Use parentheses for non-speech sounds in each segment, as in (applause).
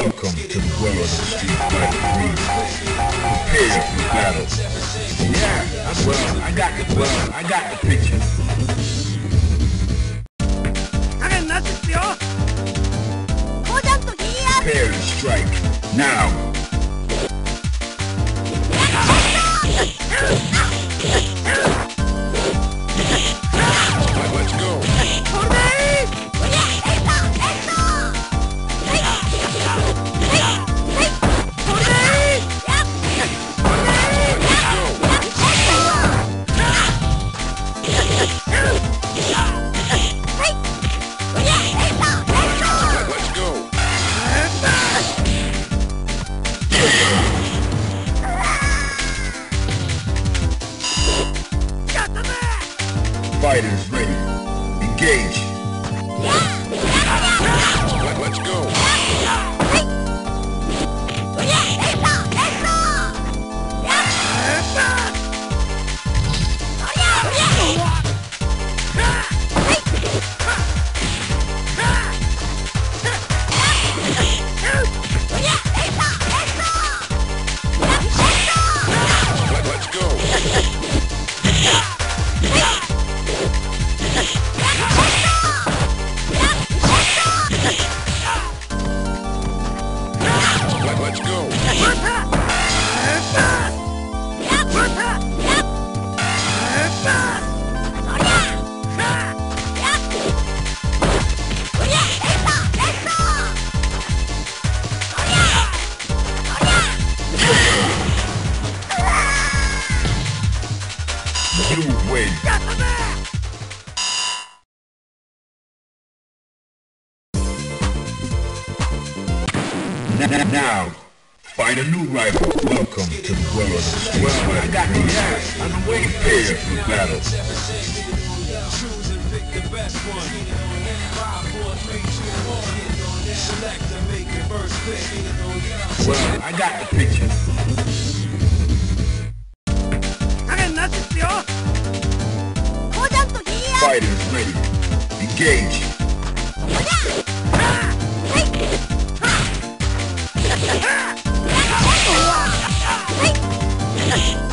Welcome to the world of Street Prepare for battle. Yeah, I'm well, I got the well, I got the picture. Prepare to strike. Now! one. Five, four, three, two, one. Select and make your first. Well, I got the picture. Fighters ready. Engage. (laughs)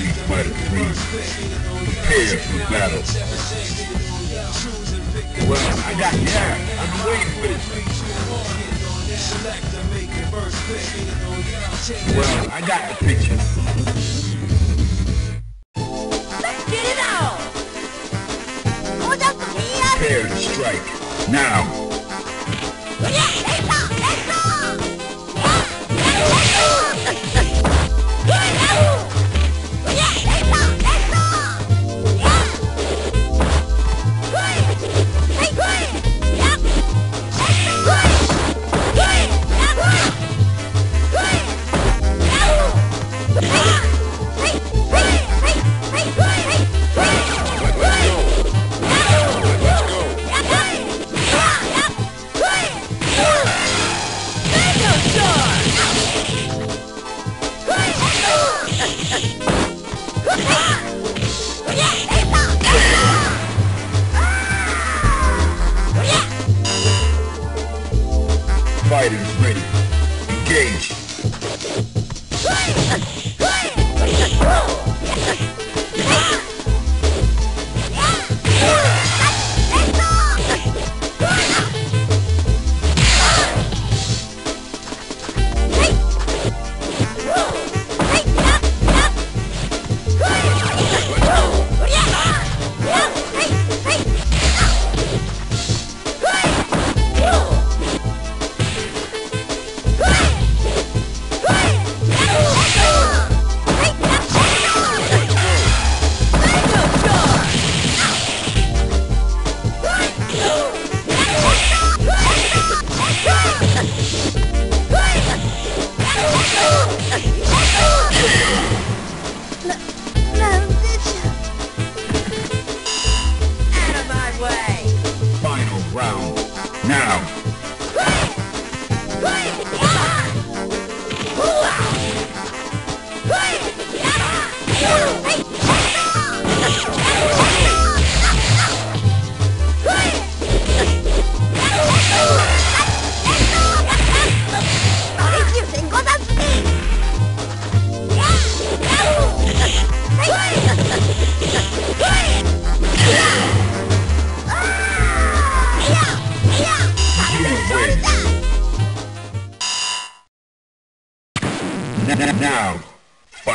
world of Street Fighter 3. Prepare for battle. Well, I got yeah. I've been waiting for this. Well, I got the picture. Let's get it on! Hold up the! Prepare to strike. Now. Ready. Engage.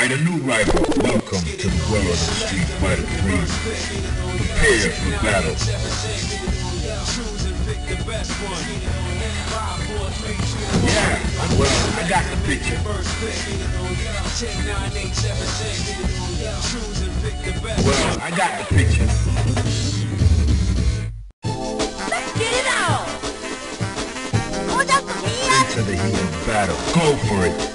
Find a new rival. Welcome to the world of Street Fighter 3. Prepare for battle. Yeah, well, I got the picture. Well, I got the picture. Let's get it on! Hold up the mirror! Into the heat of battle. Go for it.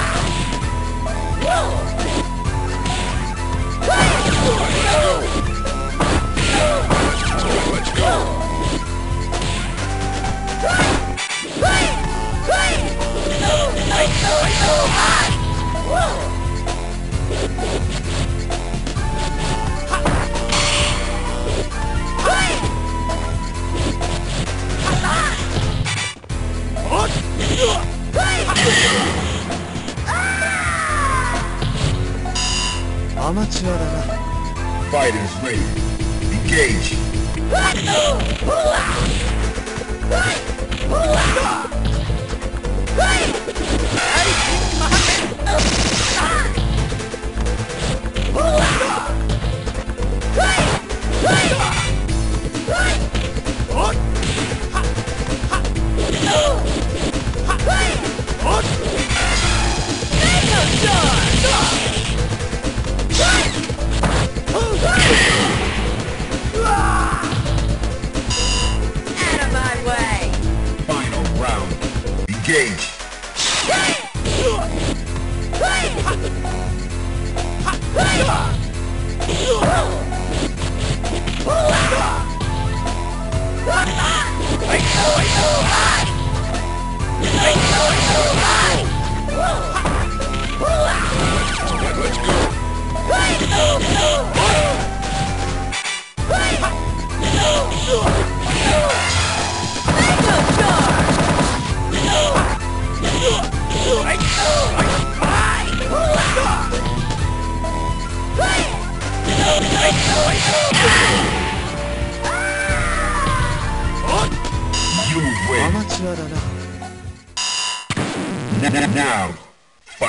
Ah!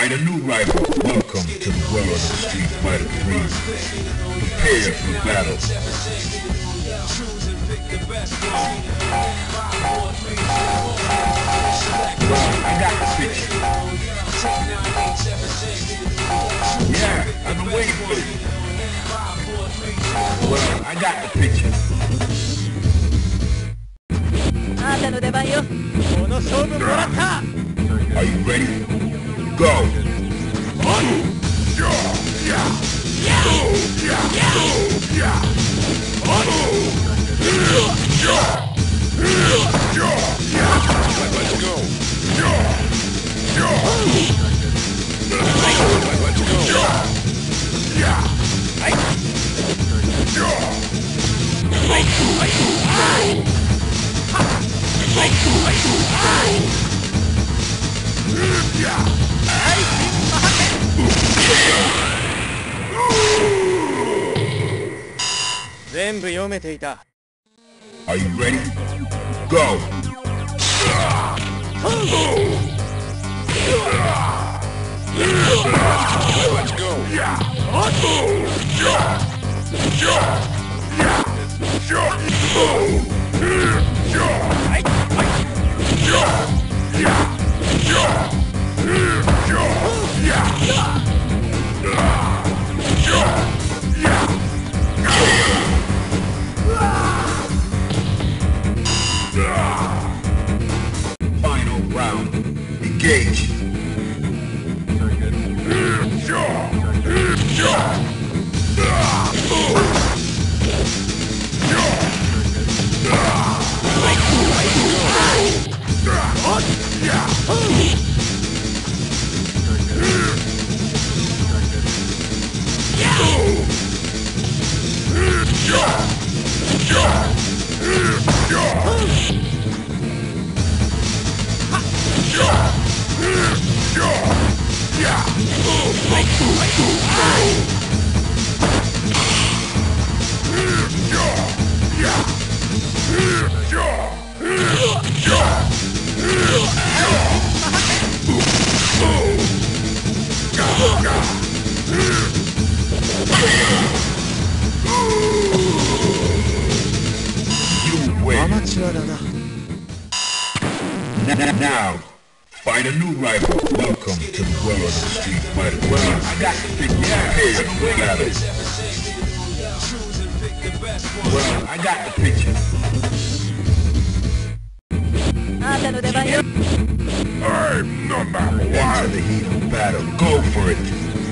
find a new rival. Welcome to the world of the Street Fighter 3. Prepare for battle. I got the picture. Yeah, I've been waiting for you. Well, I got the picture. あなたの出番よこの勝負もらった Are you ready? Go! Yeah! 全部読めていた Are you ready? Go! Let's go! Final round. Engage. You Canada. Now, now, find a new rival. Welcome to the world of the street fighter. Well, I got the pick here for battle. Well, I got the picture. I'm number one. Into the heat of battle. Go for it.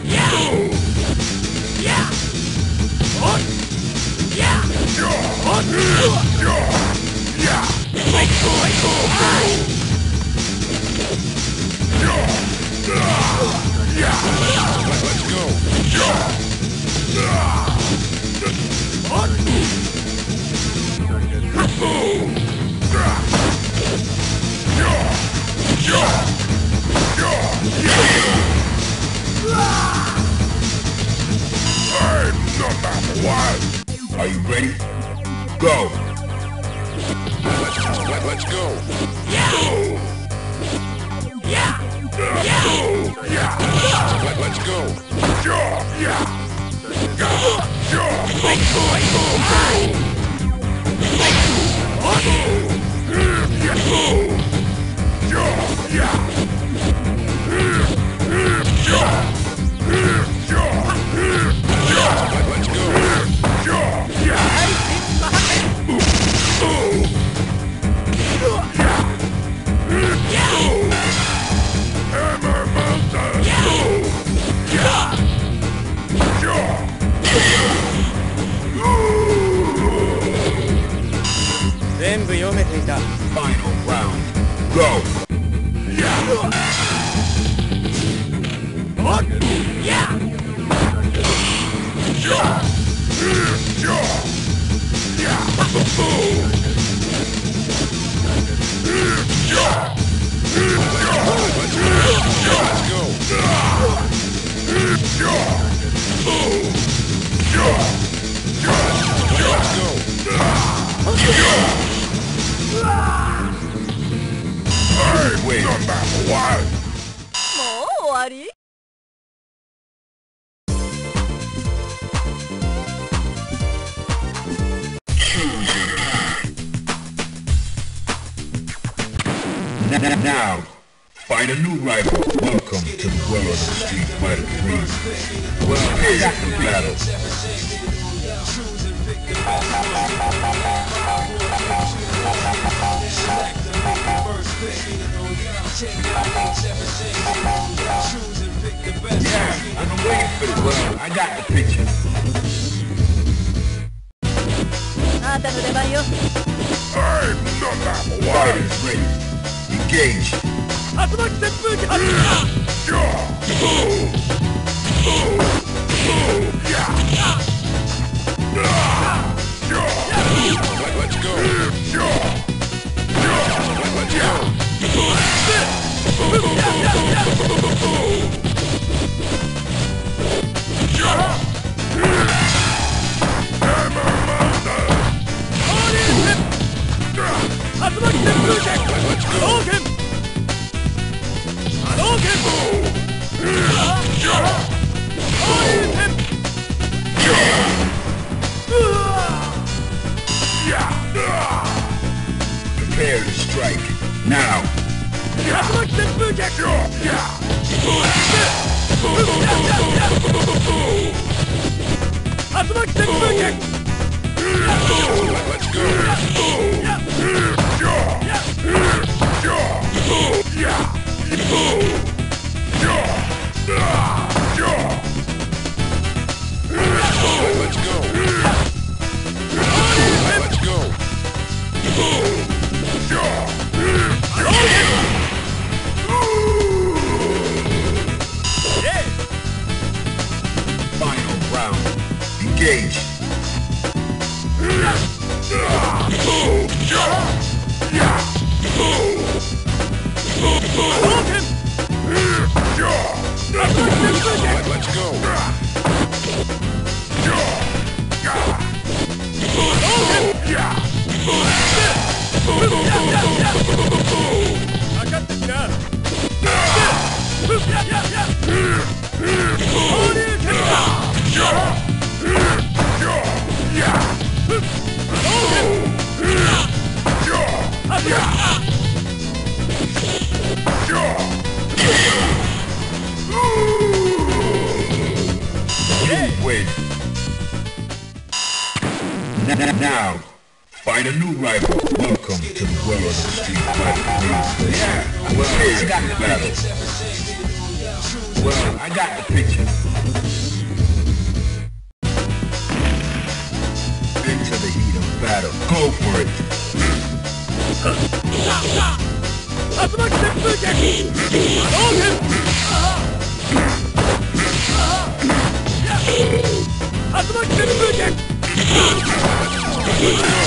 Yeah. Go. Yeah. What? Yeah. Yeah. Yeah one. Now, find a new rival. Welcome to the world of the Street Fighter 3. Well, prepare for battle. Yeah, I've been waiting for this. Well, I got the picture. あんたの出番よ Fighters ready. Engage. 竜巻旋風機発竜巻旋風機冒険竜巻旋風脚 find a new rival. Welcome to the world of Street fighting. Yeah, well, I got the battle. Well, I got the picture. Into the heat of battle. Go for it. 竜巻